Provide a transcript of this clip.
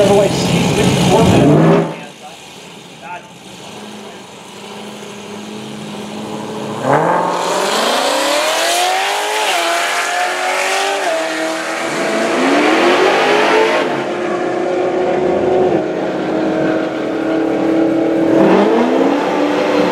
Chevrolet C6 Corvette.